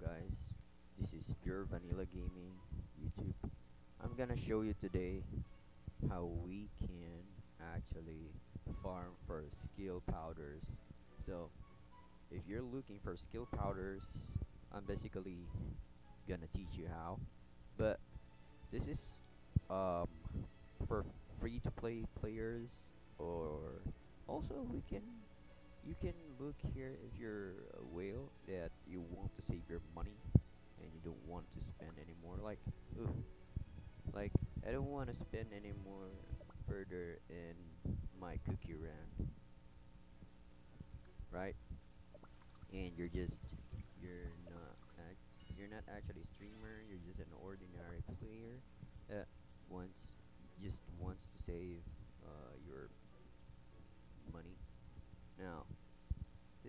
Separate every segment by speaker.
Speaker 1: guys, this is Pure Vanilla Gaming YouTube. I'm gonna show you today how we can actually farm for skill powders. So, if you're looking for skill powders, I'm basically gonna teach you how. But this is um for free to play players or also we can you can look here if you're a whale that you want to save your money and you don't want to spend anymore. Like ooh, like I don't want to spend any more further in my cookie run. Right? And you're just you're not you're not actually a streamer you're just an ordinary player that wants just wants to save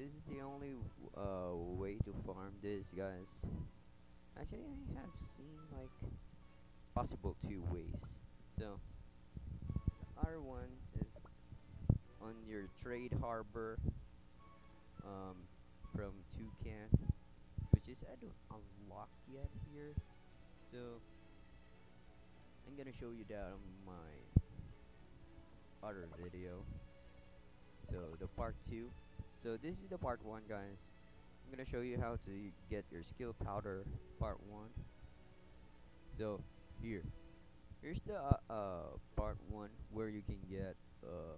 Speaker 1: this is the only uh, way to farm this, guys. Actually, I have seen like possible two ways. So, the other one is on your trade harbor um, from Toucan, which is I don't unlock yet here. So, I'm gonna show you that on my other video so the part 2 so this is the part 1 guys. I'm gonna show you how to get your skill powder part 1 so here. Here's the uh, uh, part 1 where you can get uh,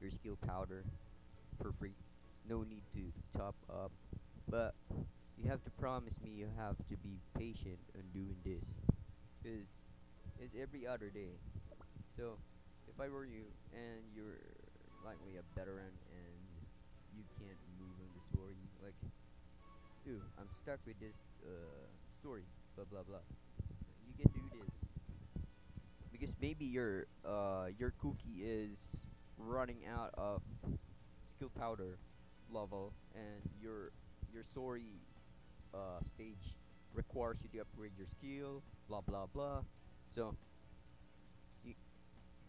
Speaker 1: your skill powder for free. No need to top up. But you have to promise me you have to be patient on doing this because it's every other day. So if I were you and you're likely a veteran like, dude, I'm stuck with this uh, story, blah blah blah. You can do this because maybe your uh your cookie is running out of skill powder level and your your story uh stage requires you to upgrade your skill, blah blah blah. So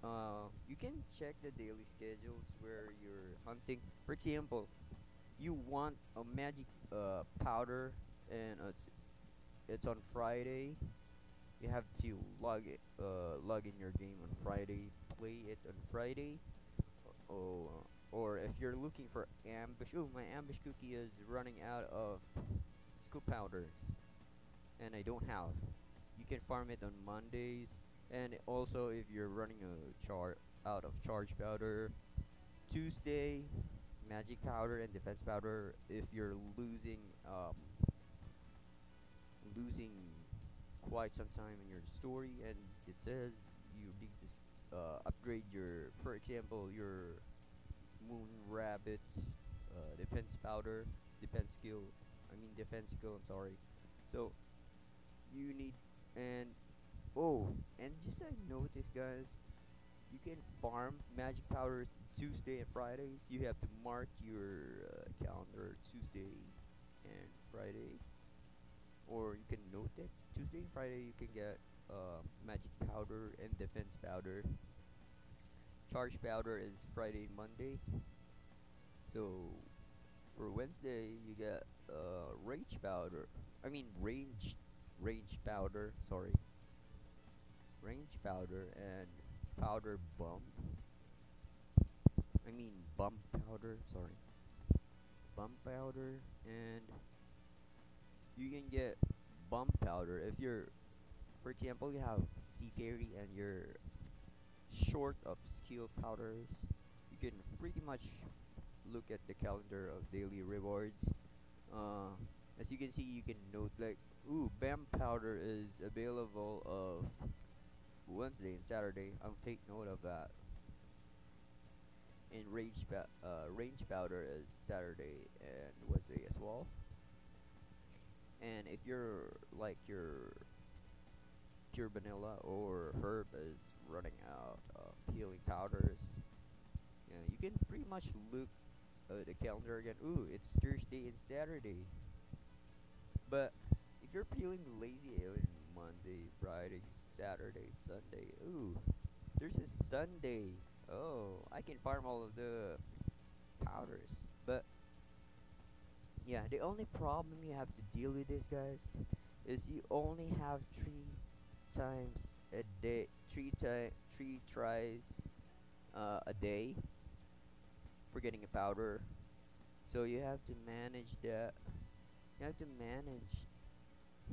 Speaker 1: uh, you can check the daily schedules where you're hunting. For example, you want a magic uh, powder and it's it's on Friday. You have to log it, uh, log in your game on Friday, play it on Friday. Or, or if you're looking for ambush, oh my ambush cookie is running out of scoop powders, and I don't have. You can farm it on Mondays and also if you're running a char out of charge powder Tuesday magic powder and defense powder if you're losing um, losing quite some time in your story. And it says you need to uh, upgrade your for example your moon rabbits uh, defense powder defense skill I mean defense skill I'm sorry. So you need and Oh, and just I noticed, guys, you can farm magic powders Tuesday and Fridays. You have to mark your uh, calendar Tuesday and Friday, or you can note that Tuesday and Friday you can get uh, magic powder and defense powder. Charge powder is Friday and Monday. So for Wednesday you get uh, rage powder. I mean range range powder. Sorry range powder and powder bump. I mean bump powder, sorry. Bump powder and you can get bump powder if you're for example you have sea fairy and you're short of skill powders you can pretty much look at the calendar of daily rewards uh, as you can see you can note like ooh bam powder is available of Wednesday and Saturday. I'll take note of that. And range uh, range powder is Saturday and Wednesday as well. And if you're like your pure vanilla or herb is running out of healing powders, you, know, you can pretty much look at the calendar again. Ooh, it's Thursday and Saturday. But if you're feeling lazy alien Monday, Friday, Saturday, Sunday. Ooh, there's a Sunday. Oh, I can farm all of the powders. But yeah, the only problem you have to deal with this, guys, is you only have three times a day, three ti- three tries uh, a day for getting a powder. So you have to manage that. You have to manage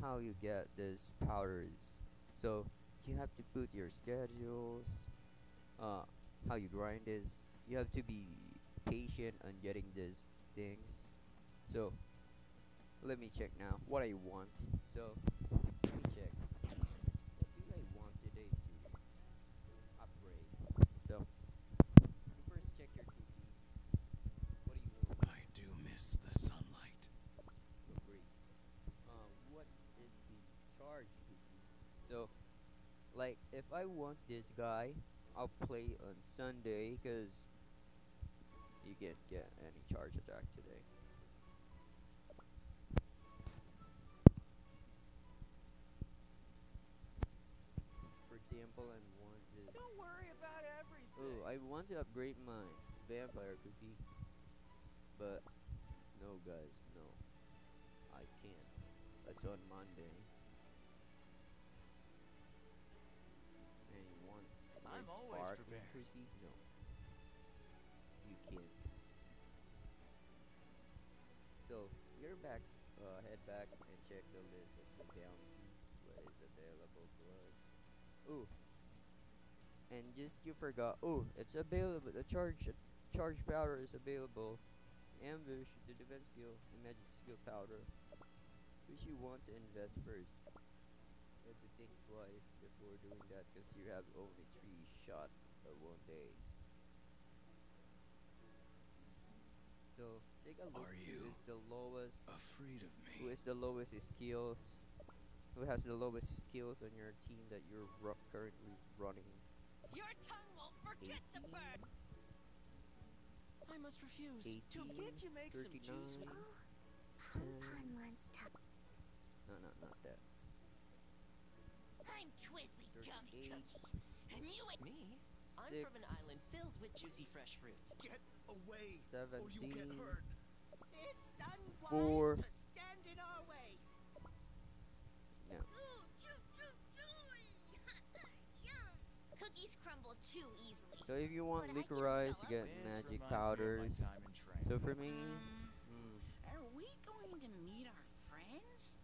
Speaker 1: how you get these powders. So you have to put your schedules, uh, how you grind this. You have to be patient on getting these things. So let me check now what I want. So let me check. What do I want today to upgrade? So you first check your cookies. What do you want?
Speaker 2: I do miss the sunlight.
Speaker 1: Great. Um, what is the charge cookie? So, like, if I want this guy, I'll play on Sunday because you can't get any charge attack today. For example, I want this.
Speaker 3: Don't worry about everything.
Speaker 1: Oh, I want to upgrade my vampire cookie, but no, guys, no, I can't. That's on Monday.
Speaker 3: I'm always
Speaker 1: sparkling
Speaker 3: prepared.
Speaker 1: cookie? No, you can't. So you're back. Uh, head back and check the list of the bounty. What is available to us? Ooh, and just you forgot. Oh, it's available. The charge charge powder is available. Ambush, the defense skill, the magic skill powder. Which you want to invest first. You have to think twice before doing that because you have only three shot of one day. So take a look
Speaker 2: Are you
Speaker 1: is the lowest
Speaker 2: Afraid of me?
Speaker 1: Who is the lowest skills who has the lowest skills on your team that you're ru- currently running
Speaker 4: Your tongue won't forget the
Speaker 1: 18,
Speaker 4: bird.
Speaker 3: I must refuse. To
Speaker 1: 18,
Speaker 3: can't you make some juice?
Speaker 1: 39.
Speaker 5: Oh, Pon Pon wants to.
Speaker 1: no no not that
Speaker 4: I'm Twizzly Gummy Cookie, and you ain't
Speaker 3: Me? I'm
Speaker 1: Six.
Speaker 3: from an island filled with juicy fresh fruits.
Speaker 6: Get away,
Speaker 1: Seventeen.
Speaker 6: or you get hurt.
Speaker 4: It's unwise
Speaker 1: Four.
Speaker 4: to stand in our way.
Speaker 1: no
Speaker 5: Cookies crumble too easily.
Speaker 1: so if you want
Speaker 5: But I can
Speaker 1: licorice
Speaker 5: sell
Speaker 1: you
Speaker 5: 'em.
Speaker 1: get
Speaker 3: This
Speaker 1: magic
Speaker 3: reminds me of my
Speaker 1: powders
Speaker 3: time in training.
Speaker 1: so for me
Speaker 3: Um,
Speaker 1: hmm,
Speaker 3: Are we going to meet our friends?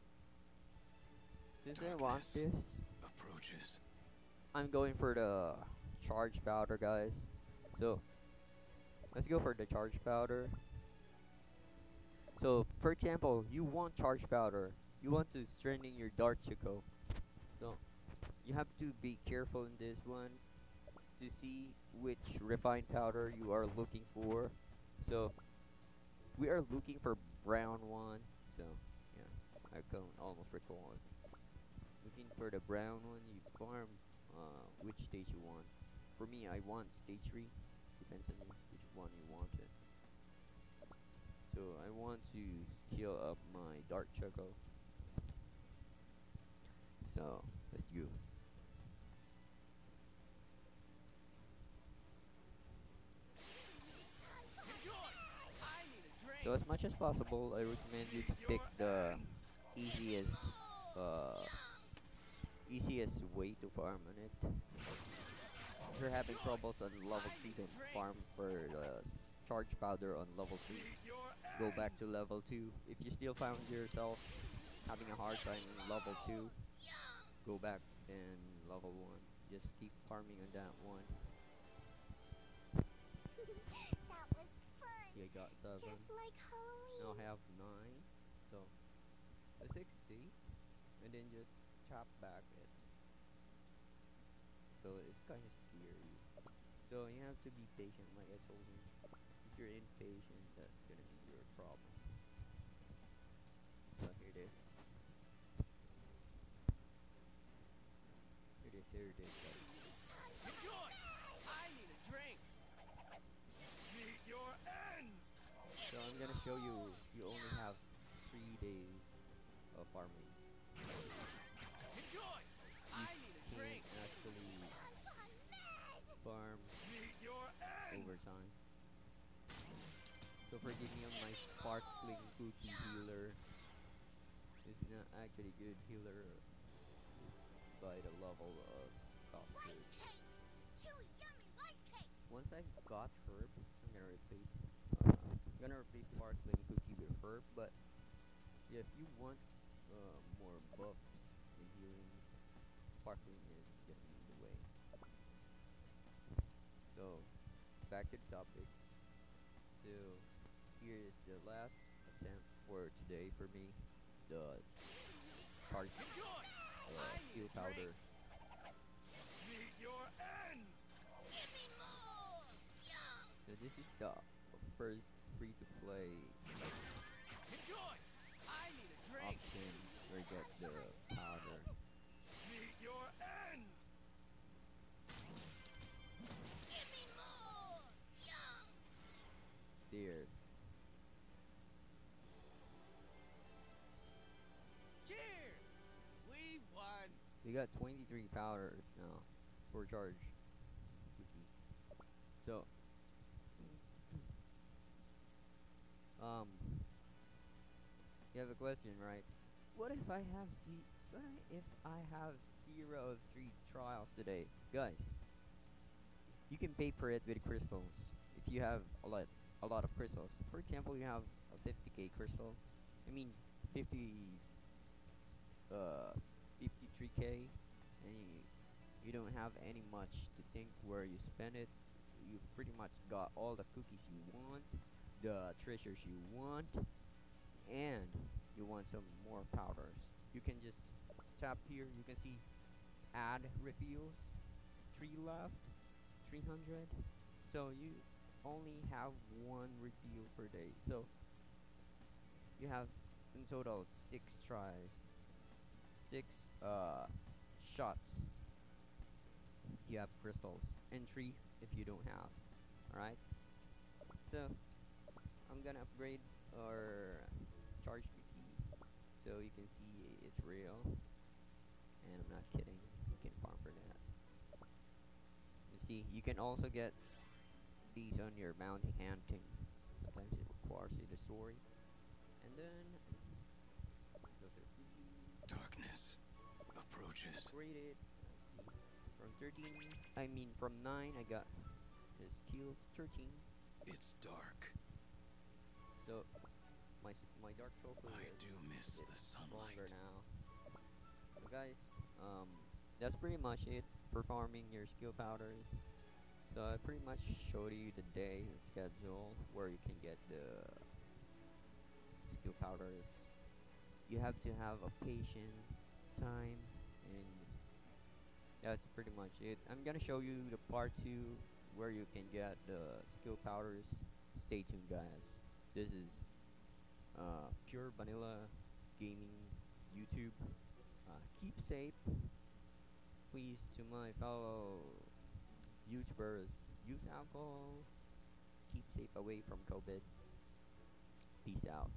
Speaker 1: since I want this
Speaker 2: Approaches.
Speaker 1: I'm going for the charge powder guys. So let's go for the charge powder. So for example you want charge powder. You want to strengthen your Dark Choco so you have to be careful in this one to see which refined powder you are looking for. So we are looking for brown one. So yeah I can almost recall it looking for the brown one you farm uh, which stage you want. For me I want stage 3 depends on which one you want it. So I want to skill up my Dark choco so let's go. So as much as possible, I recommend you to pick the easiest, uh, easiest way to farm on it. If you're having troubles on level 3, don't farm for the s- charge powder on level 3. Go back to level 2. If you still found yourself having a hard time in level 2, go back in level 1. Just keep farming on that one.
Speaker 5: that was fun.
Speaker 1: You got 7.
Speaker 5: Just like Halloween.
Speaker 1: now have nine. So a six eight, and then just tap back it. So it's kind of scary. So you have to be patient, like I told you. If you're impatient, that's gonna be your problem. So here it is. Here it is. Here it is. guys.
Speaker 3: Enjoy! I need a drink.
Speaker 6: Meet your end.
Speaker 1: So I'm gonna show you. You only have three days of farming.
Speaker 3: Enjoy!
Speaker 1: You
Speaker 3: I need a
Speaker 1: can't
Speaker 3: drink.
Speaker 1: actually farm
Speaker 6: Meet your end.
Speaker 1: over time. So forgive me on my sparkling cookie healer. It's not actually a good healer by the level of
Speaker 5: Rice cakes! Chewy, yummy rice cakes!
Speaker 1: Once I've got herb, I'm gonna replace uh, I'm gonna replace sparkling cookie with herb, but yeah, if you want uh, more buffs and healings, sparkling is gonna be the way. So back to the topic. So here is the last attempt for today for me. The charge
Speaker 3: Enjoy!
Speaker 1: uh, skill powder.
Speaker 6: Meet your end!
Speaker 5: Give me more! Yum!
Speaker 1: So this is the first free to play
Speaker 3: Enjoy! I need a drink!
Speaker 1: option where you get the
Speaker 3: We
Speaker 1: got 23 powders now for charge. So, um, you have a question, right? What if I have z? What if I have zero of three trials today, guys? You can pay for it with crystals if you have a lot, a lot of crystals. For example, you have a 50k crystal. I mean, 50 uh 53k and you, you don't have any much to think where you spend it. You've pretty much got all the cookies you want the treasures you want and you want some more powders. You can just tap here. You can see add refills three left 300 so you only have one refill per day. So you have in total six tries six uh shots. You have crystals. Three if you don't have. Alright? So I'm gonna upgrade our charge cookie so you can see it's real. And I'm not kidding. You can farm for that. You see you can also get these on your bounty hunting. Sometimes it requires you the story and then let's go to the cookie
Speaker 2: Darkness approaches.
Speaker 1: upgraded. From 13, I mean from 9, I got the skill to 13.
Speaker 2: It's dark.
Speaker 1: So my my dark chocolate
Speaker 2: I
Speaker 1: is
Speaker 2: do miss the sunlight.
Speaker 1: now. So guys, um, that's pretty much it for farming your skill powders. So I pretty much showed you the day and schedule where you can get the skill powders. You have to have a patience, time, and that's pretty much it. I'm gonna show you the part two where you can get the skill powders. Stay tuned, guys. This is uh, pure vanilla gaming YouTube. Uh, keep safe, please. To my fellow YouTubers, use alcohol. Keep safe away from COVID. Peace out.